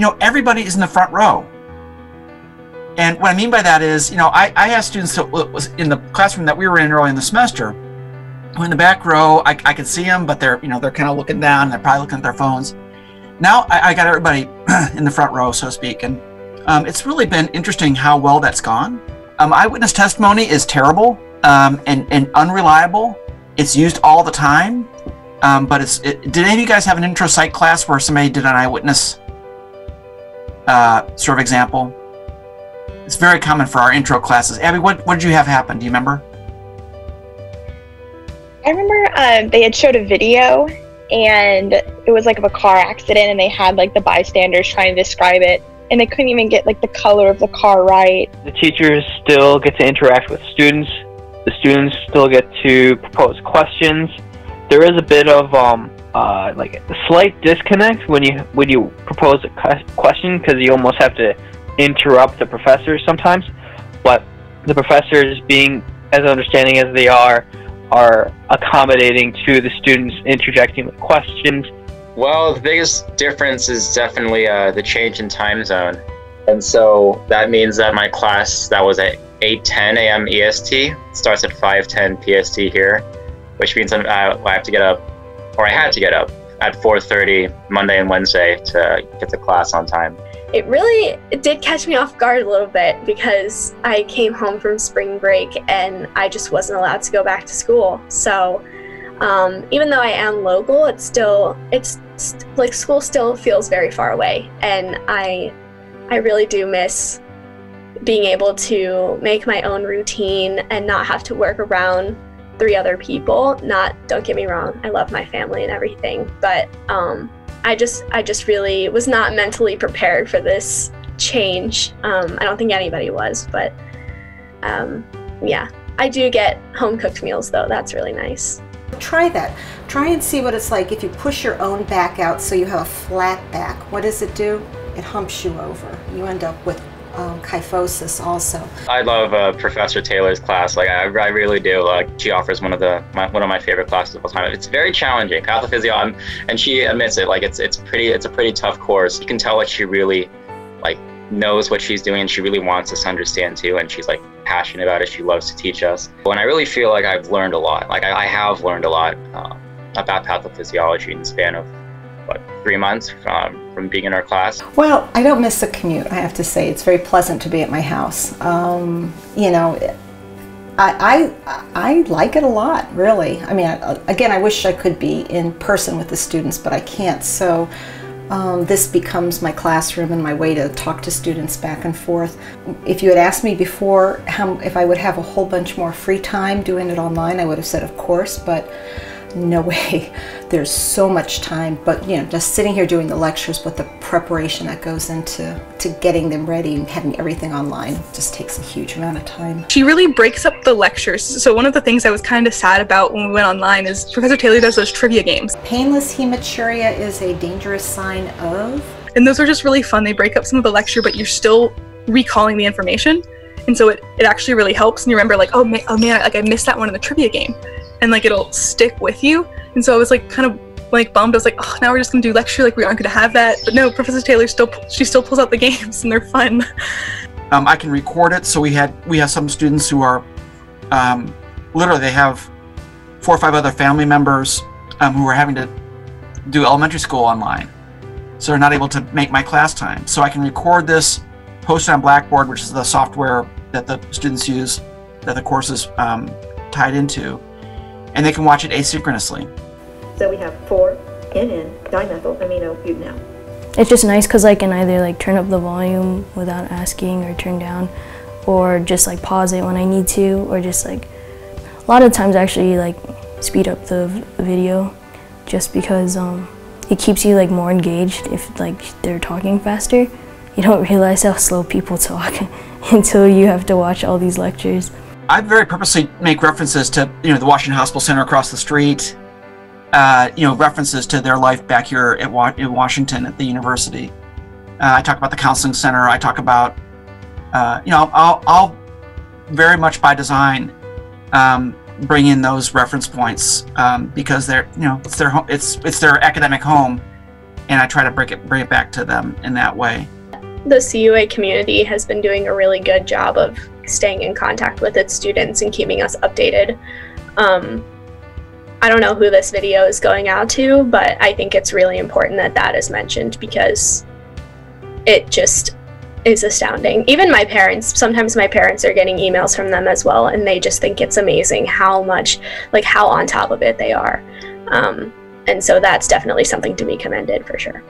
you know, everybody is in the front row. And what I mean by that is, you know, I, I asked students to, was in the classroom that we were in early in the semester, who in the back row, I, I could see them, but they're, you know, they're kind of looking down. They're probably looking at their phones. Now I, I got everybody in the front row, so to speak. And um, it's really been interesting how well that's gone. Um, eyewitness testimony is terrible um, and, and unreliable. It's used all the time. Um, but it's, it, did any of you guys have an intro psych class where somebody did an eyewitness uh, sort of example? It's very common for our intro classes. Abby, what, what did you have happen? Do you remember? I remember um, they had showed a video and it was like of a car accident and they had like the bystanders trying to describe it and they couldn't even get like the color of the car right. The teachers still get to interact with students. The students still get to propose questions. There is a bit of um, uh, like a slight disconnect when you when you propose a question because you almost have to interrupt the professors sometimes. But the professors, being as understanding as they are, are accommodating to the students interjecting with questions. Well, the biggest difference is definitely uh, the change in time zone. And so that means that my class that was at 8:10 a.m. EST starts at 5:10 PST here, which means uh, I have to get up, or I had to get up at 4:30 Monday and Wednesday to get to class on time it really it did catch me off guard a little bit because I came home from spring break and I just wasn't allowed to go back to school. So um, even though I am local, it's still it's like school still feels very far away, and I I really do miss being able to make my own routine and not have to work around three other people. Not don't get me wrong, I love my family and everything, but um, I just I just really was not mentally prepared for this change. Um, I don't think anybody was, but um, yeah, I do get home cooked meals though. That's really nice. Try that. Try and see what it's like if you push your own back out so you have a flat back. What does it do? It humps you over. You end up with um, kyphosis also. I love uh, Professor Taylor's class. Like I, I really do. Like she offers one of the my, one of my favorite classes of all time. It's very challenging, pathophysio, and she admits it. Like it's it's pretty it's a pretty tough course. You can tell like she really like knows what she's doing and she really wants us to understand too and she's like passionate about it she loves to teach us and i really feel like i've learned a lot like i, I have learned a lot uh, about pathophysiology in the span of what three months from from being in our class. Well, I don't miss the commute. I have to say, it's very pleasant to be at my house. Um, you know. I, I, I like it a lot, really. I mean, again, I wish I could be in person with the students, but I can't. So um, this becomes my classroom and my way to talk to students back and forth. If you had asked me before how, if I would have a whole bunch more free time doing it online, I would have said, of course, but no way. There's so much time, but you know, just sitting here doing the lectures, but the preparation that goes into to getting them ready and having everything online just takes a huge amount of time. She really breaks up the lectures. So one of the things I was kind of sad about when we went online is Professor Taylor does those trivia games. Painless hematuria is a dangerous sign of and those are just really fun. They break up some of the lecture, but you're still recalling the information. And so it, it actually really helps. And you remember like, oh man, oh man, like I missed that one in the trivia game and like it'll stick with you. And so I was like kind of like bummed. I was like, oh, now we're just gonna do lecture. Like we aren't gonna have that. But no, Professor Taylor still she still pulls out the games and they're fun. Um, I can record it. So we had we have some students who are um, literally they have four or five other family members um, who are having to do elementary school online. So they're not able to make my class time. So I can record this, post it on Blackboard, which is the software that the students use, that the course is um, tied into and they can watch it asynchronously. So we have 4-NN dimethyl amino butanol. It's just nice because I can either like turn up the volume without asking or turn down or just like pause it when I need to or just like a lot of times actually like speed up the video just because um, it keeps you like more engaged if like they're talking faster. You don't realize how slow people talk until you have to watch all these lectures. I very purposely make references to you know the Washington Hospital Center across the street, uh, you know references to their life back here at Wa in Washington at the university. Uh, I talk about the counseling center. I talk about uh, you know I'll, I'll, very much by design um, bring in those reference points um, because they're you know it's their home, it's it's their academic home, and I try to bring it bring it back to them in that way. The CUA community has been doing a really good job of staying in contact with its students and keeping us updated. Um, I don't know who this video is going out to, but I think it's really important that that is mentioned because it just is astounding. Even my parents, sometimes my parents are getting emails from them as well, and they just think it's amazing how much, like, how on top of it they are. Um, and so that's definitely something to be commended for sure.